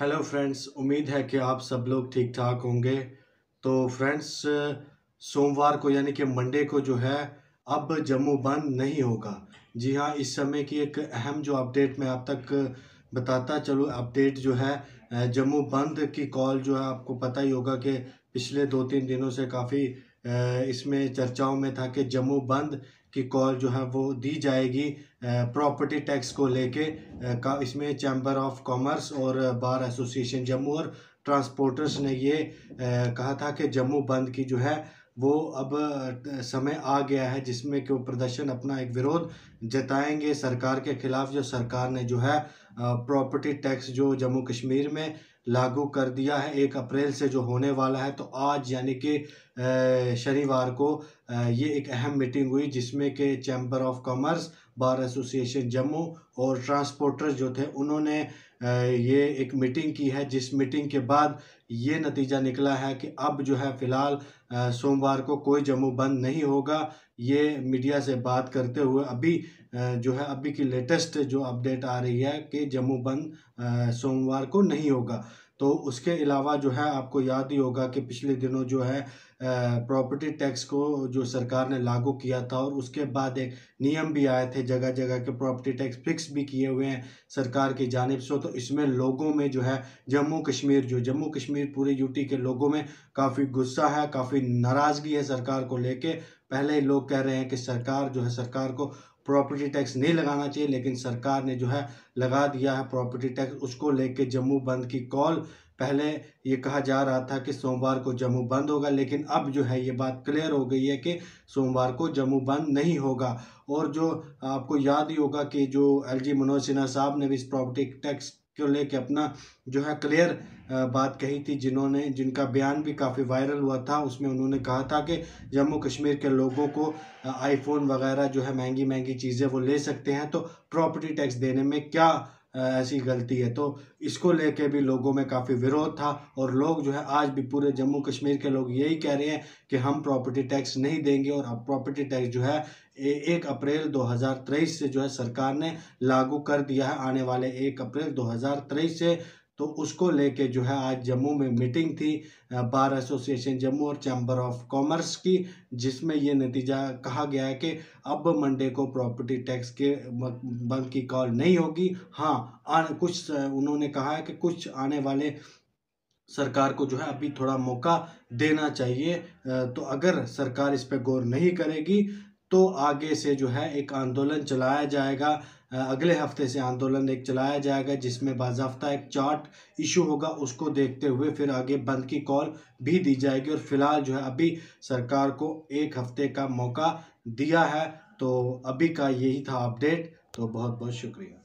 Hello friends उम्मीद है कि आप सब लोग ठीक ठाक होंगे। तो फ्रेंड्स सोमवार को, यानी कि मंडे को जो है, अब जम्मू बंद नहीं होगा। जी हाँ इस समय की एक अहम जो अपडेट मैं आप तक बताता चलूँ अपडेट जो है जम्मू बंद की कॉल जो है, आपको पता ही होगा कि पिछले दो तीन दिनों से काफ़ी इसमें चर्चाओं में था कि जम्मू बंद की कॉल जो है वो दी जाएगी प्रॉपर्टी टैक्स को लेके का इसमें चैम्बर ऑफ़ कॉमर्स और बार एसोसिएशन जम्मू और ट्रांसपोर्टर्स ने ये कहा था कि जम्मू बंद की जो है वो अब समय आ गया है जिसमें कि वो प्रदर्शन अपना एक विरोध जताएँगे। सरकार के खिलाफ जो सरकार ने जो है प्रॉपर्टी टैक्स जो जम्मू कश्मीर में लागू कर दिया है, एक अप्रैल से जो होने वाला है तो आज यानी कि शनिवार को ये एक अहम मीटिंग हुई जिसमें कि chamber of commerce, bar association Jammu और ट्रांसपोर्टर्स जो थे, उन्होंने ये एक मीटिंग की है। जिस मीटिंग के बाद ये नतीजा निकला है कि अब जो है फ़िलहाल सोमवार को कोई जम्मू बंद नहीं होगा। ये मीडिया से बात करते हुए अभी जो है अभी की लेटेस्ट जो अपडेट आ रही है कि जम्मू बंद सोमवार को नहीं होगा। तो उसके अलावा जो है आपको याद ही होगा कि पिछले दिनों जो है प्रॉपर्टी टैक्स को जो सरकार ने लागू किया था और उसके बाद एक नियम भी आए थे जगह जगह के प्रॉपर्टी टैक्स फिक्स भी किए हुए हैं सरकार की जानब से। तो इसमें लोगों में जो है जम्मू कश्मीर जो जम्मू कश्मीर पूरे यूटी के लोगों में काफ़ी गुस्सा है, काफ़ी नाराज़गी है सरकार को लेके। पहले लोग कह रहे हैं कि सरकार जो है, सरकार को प्रॉपर्टी टैक्स नहीं लगाना चाहिए, लेकिन सरकार ने जो है लगा दिया है प्रॉपर्टी टैक्स उसको लेके जम्मू बंद की कॉल। पहले ये कहा जा रहा था कि सोमवार को जम्मू बंद होगा, लेकिन अब जो है ये बात क्लियर हो गई है कि सोमवार को जम्मू बंद नहीं होगा। और जो आपको याद ही होगा कि जो एलजी मनोज सिन्हा साहब ने भी इस प्रॉपर्टी टैक्स को लेके अपना जो है क्लियर बात कही थी जिन्होंने, जिनका बयान भी काफ़ी वायरल हुआ था, उसमें उन्होंने कहा था कि जम्मू कश्मीर के लोगों को आईफोन वगैरह जो है महँगी महँगी चीज़ें वो ले सकते हैं। तो प्रॉपर्टी टैक्स देने में क्या ऐसी गलती है। तो इसको लेके भी लोगों में काफ़ी विरोध था और लोग जो है आज भी पूरे जम्मू कश्मीर के लोग यही कह रहे हैं कि हम प्रॉपर्टी टैक्स नहीं देंगे और अब प्रॉपर्टी टैक्स जो है एक अप्रैल 2023 से जो है सरकार ने लागू कर दिया है। आने वाले एक अप्रैल 2023 से तो उसको लेके जो है आज जम्मू में मीटिंग थी बार एसोसिएशन जम्मू और चैम्बर ऑफ़ कॉमर्स की, जिसमें ये नतीजा कहा गया है कि अब मंडे को प्रॉपर्टी टैक्स के बंद की कॉल नहीं होगी। हाँ आने, कुछ उन्होंने कहा है कि कुछ आने वाले सरकार को जो है अभी थोड़ा मौका देना चाहिए। तो अगर सरकार इस पर गौर नहीं करेगी तो आगे से जो है एक आंदोलन चलाया जाएगा। अगले हफ़्ते से आंदोलन एक चलाया जाएगा, जिसमें बाजाफ्ता एक चार्ट इशू होगा, उसको देखते हुए फिर आगे बंद की कॉल भी दी जाएगी। और फ़िलहाल जो है, अभी सरकार को एक हफ़्ते का मौका दिया है तो अभी का यही था अपडेट। तो बहुत बहुत शुक्रिया।